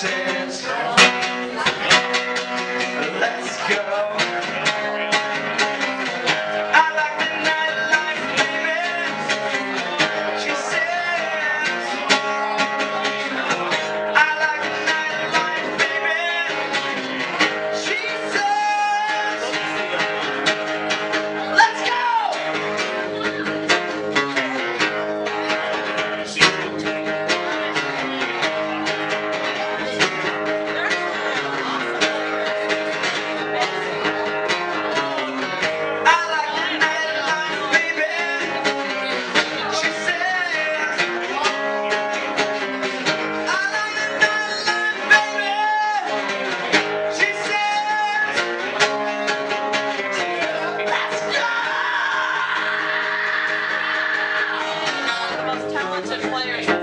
Let's go. players.